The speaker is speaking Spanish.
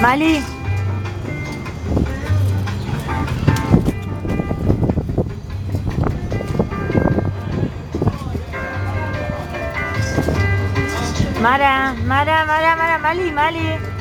Mali. Mara, Mara, Mara, Mara, Mali, Mali.